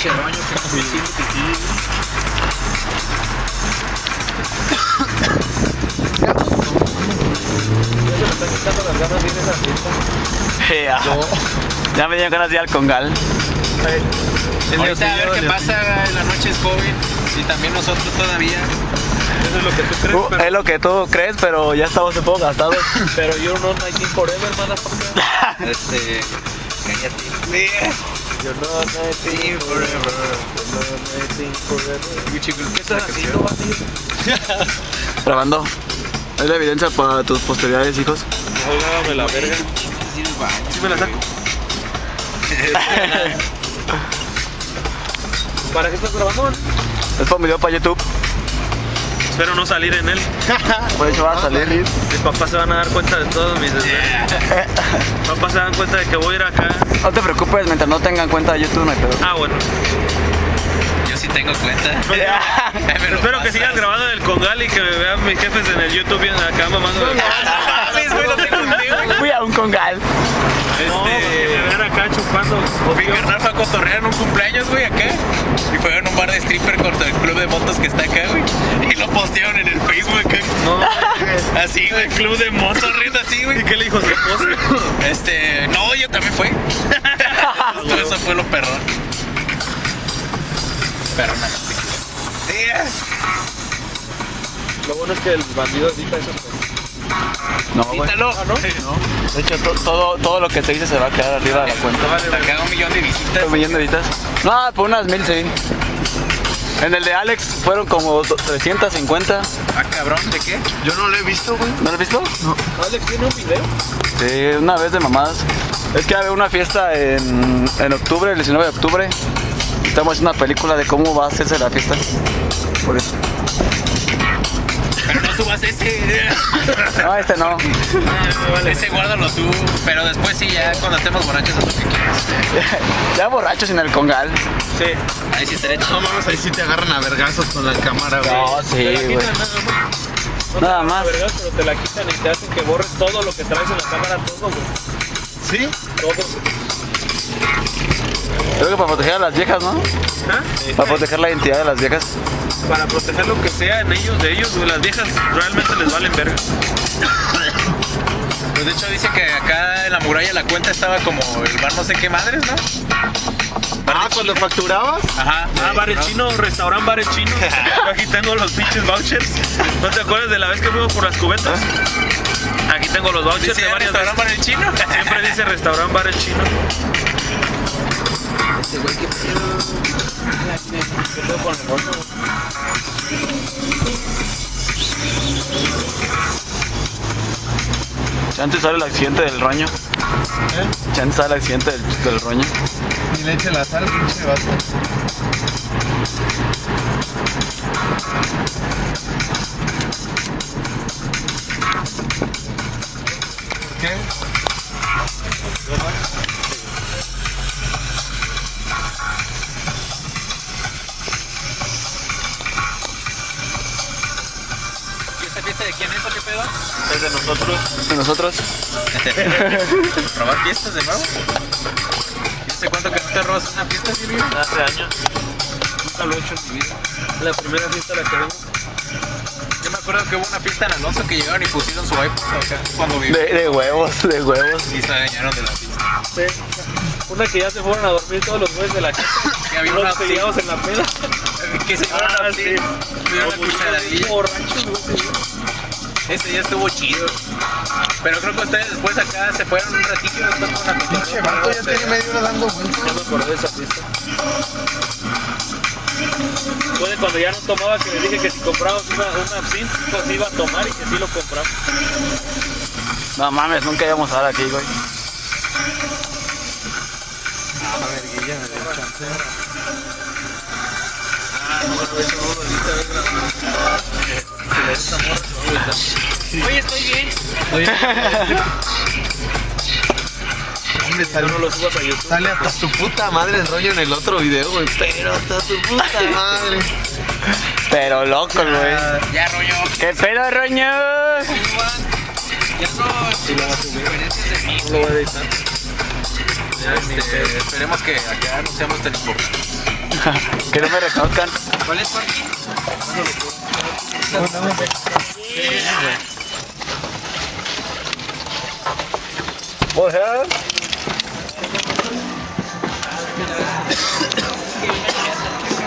pinche roño que no se siente pipí. Ya se me están quitando las ganas de ir a esa fiesta. Ya. Me dieron ganas de ir al Congal. Ahorita a ver qué pasa, la noche es joven y también nosotros todavía. Eso es lo que tú crees, Uh, pero, es lo que tú crees, pero ya estamos un poco gastados. pero you're not 19 forever, motherfucker. Este, cállate. You're not 19 forever. You're not 19 forever. Gucci, ¿qué estás haciendo, Bati? Grabando. Es la evidencia para tus posteridades, hijos. Hágame la verga. Sí me la saco. ¿Para qué estás grabando? Es para un video para YouTube. Espero no salir en él. Por eso va a salir. Mis papás se van a dar cuenta de todos mis desvelos. Mis papás se dan cuenta de que voy a ir acá. No te preocupes, mientras no tengan cuenta de YouTube, no hay pedo. Ah, bueno. Sí tengo cuenta. Espero que sigas grabando en el Congal y que me vean mis jefes en el YouTube viendo acá mamando. mames, güey, lo tengo contigo. Fui a un Congal. No, que me vean acá chupando. Mi carnal fue a cotorrear en un cumpleaños, güey, acá. Y fue en un bar de stripper contra el club de motos que está acá, güey. Y lo postearon en el Facebook, acá. No, Así, güey, club de motos riendo así, güey. ¿y qué le dijo su esposa? Este, no, yo también fue. Todo eso fue lo perrón. Lo bueno es que el bandido edita eso. No, güey. Quítalo. De hecho, to- todo, todo lo que te dice se va a quedar arriba de la cuenta. Acá un millón de visitas. Un millón de visitas. No, por unas mil sí. En el de Alex fueron como do- 350. Ah, cabrón, ¿de qué? Yo no lo he visto, güey. ¿No lo has visto? Alex tiene un video. Sí, una vez de mamadas. Es que había una fiesta en, en octubre, el 19 de octubre. Estamos haciendo una película de cómo va a hacerse la fiesta. Por eso. Pero no subas ese. No, este no. Ese guárdalo tú. Pero después sí, ya cuando estemos borrachos haz lo que quieras. Ya borrachos en el congal. Sí. Ahí sí estaría No mames, ahí sí te agarran a vergazos con la cámara, güey. No, sí, Te la güey. quitan nada más. No te Nada más. vergas, pero te la quitan y te hacen que borres todo lo que traes en la cámara, todo, güey. ¿Sí? Todo. Creo que para proteger a las viejas, ¿no? ¿Ah? Para proteger la identidad de las viejas. Para proteger lo que sea en ellos, de ellos, güey. Las viejas realmente les valen verga. Pues de hecho dice que acá en la muralla la cuenta estaba como el bar no sé qué madres, ¿no? Ah, cuando facturabas. Ajá. Ah, bar el chino, restaurante bar el chino. Yo aquí tengo los pinches vouchers. ¿No te acuerdas de la vez que fuimos por las cubetas? Aquí tengo los vouchers Dice de varias restaurante el chino. Siempre dice restaurante bar el chino. ¿Qué pedo con el roño? Chance sale el accidente del roño. Chance sale el accidente del, del roño. Y le eche la sal, pinche vato. ¿Robar fiestas de nuevo? ¿Y hace cuánto que no te robas una fiesta, Silvio? Hace años. Nunca lo he hecho en mi vida. La primera fiesta la que vengo. Yo me acuerdo que hubo una fiesta en Alonso que llegaron y pusieron su iPod acá cuando viví. De, de huevos, de huevos. Y se dañaron de la fiesta. Sí. Una que ya se fueron a dormir todos los güeyes de la casa. Que había una seguíamos en la peda. que se llevaron Ah, a sí. Tuvieron una cucharadilla. Güey. Ese día estuvo chido. Pero creo que ustedes después acá se fueron un ratillo después con la Pinche vato ya tiene media hora dando vueltas. Ya me acordé de esa fiesta. Fue de cuando ya no tomaba que le dije que si compramos una, una absinthe, pues iba a tomar y que sí lo compramos. No mames, nunca íbamos a dar aquí, güey. Oye, estoy bien. Hombre, Ya sale, no lo subas a YouTube. sale hasta su puta madre el rollo en el otro video, güey. Pero hasta su puta madre. Pero loco, güey. Ya, rollo. ¿Qué pedo, roño? Ya no. Sugerencias de mí. No lo voy a editar. Este, esperemos que acá no seamos tan importantes. que no me reconozcan. ¿Cuál es parking?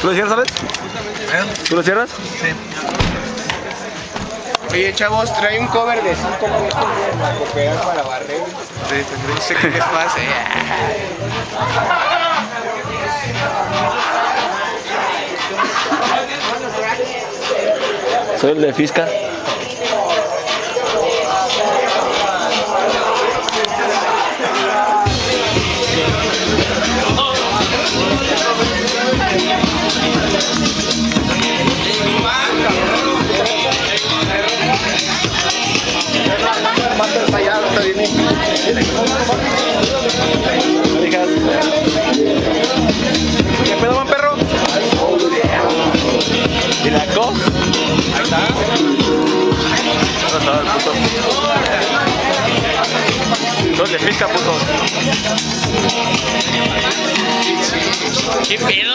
¿Tú lo cierras, sabes? ¿Tú lo cierras? Oye, chavos, trae un cover de 5 minutos para cooperar para barrer. No sé qué les pase. Soy el de Fisca. ¿Dónde estaba el puto? ¿Dónde fisca, puto? ¿Qué pedo?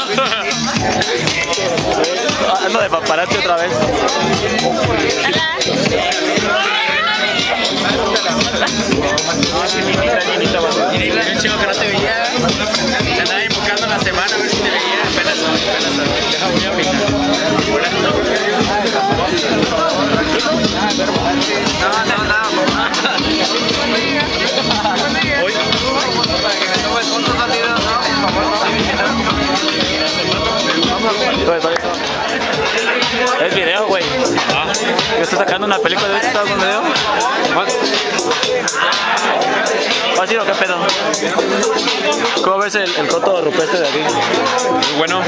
Ando de paparazzi otra vez. No te veía. Te andaba enfocando la semana a ver si te veía. Sacando una película de esto, ¿estás con video? ¿Vas a ir o qué pedo? ¿Cómo ves el, el coto rupestre de aquí? Muy bueno.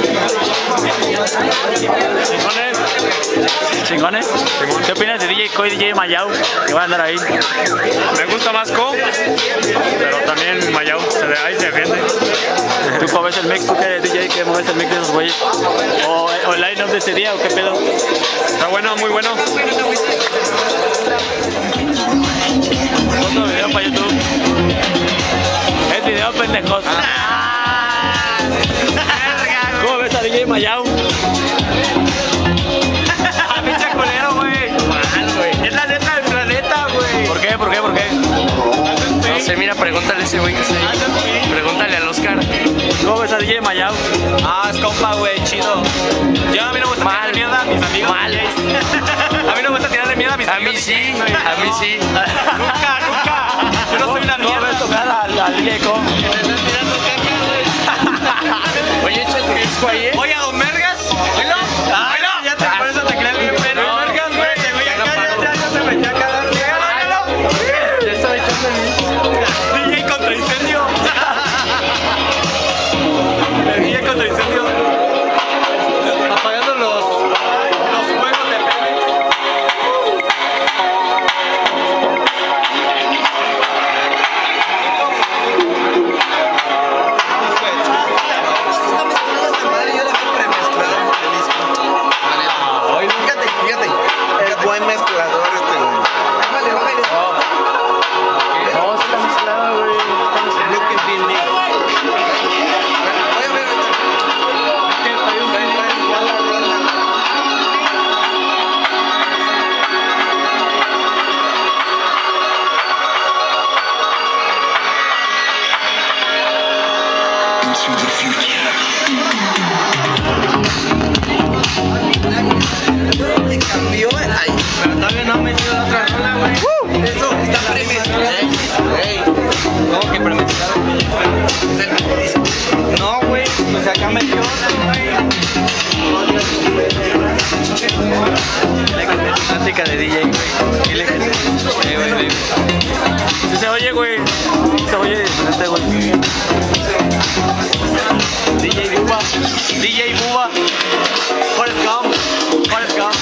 ¿Chingones? ¿Qué opinas de DJ Coy y DJ Mayau? Que van a andar ahí. Me gusta más Co, pero también Mayao. Se de- ahí se defiende. ¿Tú cómo ves el mix? ¿Tú qué DJ? ¿Qué ves el mix de esos güeyes? ¿O, o el line-up de ese día o qué pedo? Está bueno, muy bueno. Otro video para YouTube. Es video pendejos. ¿Cómo ves a DJ Mayau? ¡Ah, pinche culero, güey! Es la neta del planeta, güey. ¿Por qué? ¿Por qué? ¿Por qué? No sé, mira, pregúntale a ese güey que ahí. Pregúntale al Oscar. ¿Cómo a DJ Mayau? Ah, es compa, güey, chido. Yo a mí no me gusta tirarle mierda a mis amigos. Mal. A mí no me gusta tirarle mierda a mis A amigos. mí sí, a mí sí. Nunca, nunca. Yo no soy una ¿Cómo ves mierda. tocar al, al DJ Co? Oye, échate disco ahí, ¿eh? Oye, a Don. Te cambió ahí. Pero todavía no ha metido la otra rola, güey. Eso está premezclado. Ey, ¿Cómo que premeditado? es el mismo disco. No, güey. Pues acá metió otra, güey. Plática de DJ, güey. Eh, se oye, güey. Se oye diferente, güey. DJ Buba. Forrest Gump. Forrest Gump.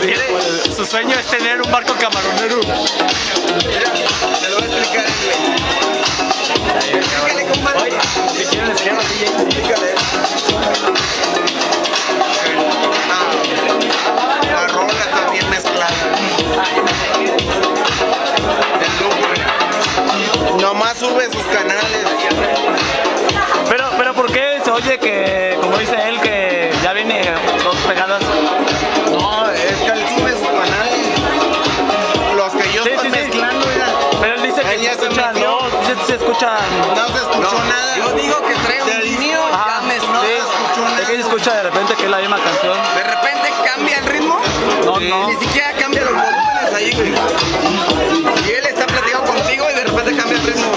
Quiere- Su sueño es tener un barco camaronero. Mira, te lo voy a explicar, güey. Explícale, compadre. Oye, si quieren les quiero DJ. Explícale. Oye que, como dice él, que ya viene dos pegadas. No, es que el sube su canal. Los que yo Sí, estoy sí, sí. mezclando. Pero él dice que Él ya se escuchan dos, dice que se escuchan. No se escuchó nada. Yo digo que trae un mío Ajá, ya me no sí. se escuchó nada. Es que se escucha de repente que es la misma canción. De repente cambia el ritmo. No, no. Ni siquiera cambia los volúmenes ahí, güey. Y él está platicando contigo y de repente cambia el ritmo,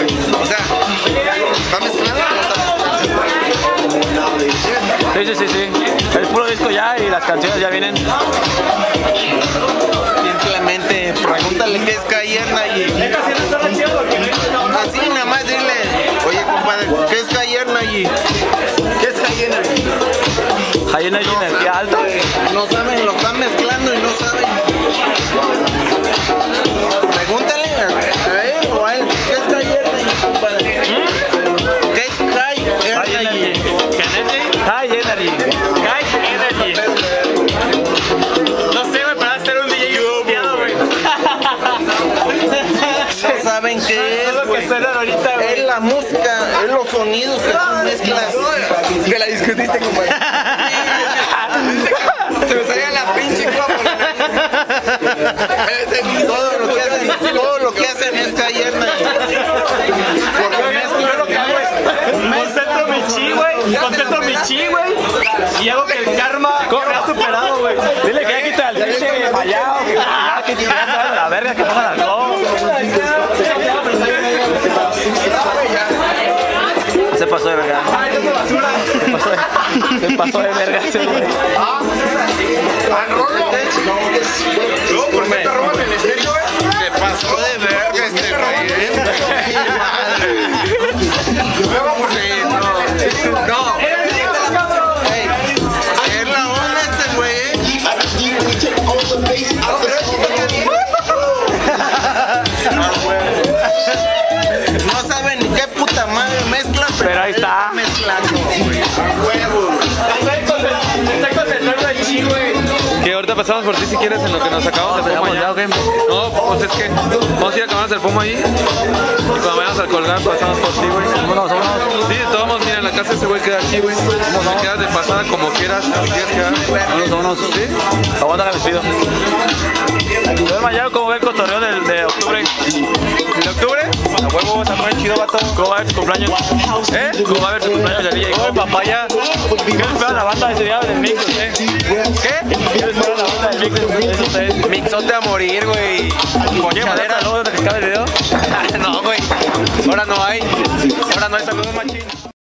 Sí, sí, sí. El puro disco ya y las canciones ya vienen. Simplemente pregúntale qué es Cayenne allí. Así nada más dile, oye compadre, ¿qué es Cayenne allí? ¿Qué es allí? High Energy energía alta. No saben, lo la música, es los sonidos que tú mezclas. Que la discutiste, compadre. Se me salía la pinche copa. Todo lo que hacen, todo lo que hacen es mezclan Concentro mi chi, güey. Concentro mi chi, güey. Y hago que el karma sea superado, güey. Dile que ya quita el pinche fallado. Que ya que saben la verga que pongan alcohol. Se pasó de verga. Se pasó de, verga. Está. mezclando, güey. A huevo. Está concentrando el chi, güey. Que ahorita pasamos por ti si quieres en lo que nos acabamos de pomo ya, ya. ¿o qué? No, pues es que vamos a ir a acabarnos el pomo ahí. Y cuando vayamos al colgar pasamos por ti, güey. Vámonos, vámonos. Sí, de todos modos, mira, la casa ese güey queda aquí, güey. Te quedas de pasada como quieras, si quieres quedar. Vámonos, vámonos. ¿Sí? Aguanta que les pido. A ver, Mayaro, ¿cómo ve el cotorreo del, de octubre? ¿De octubre? Huevo, está muy chido, vato. ¿Cómo va a ver su cumpleaños? ¿Eh? ¿Cómo va a ver su cumpleaños de DJ? Oye, papaya. ¿Qué le espera la banda ese día del mix? ¿Qué? ¿Qué le espera la banda del mix, es usted? Mixote a morir, güey. ¿Qué manera luego de que acabe el video? no, güey. Ahora no hay. Ahora no hay saludos, machín.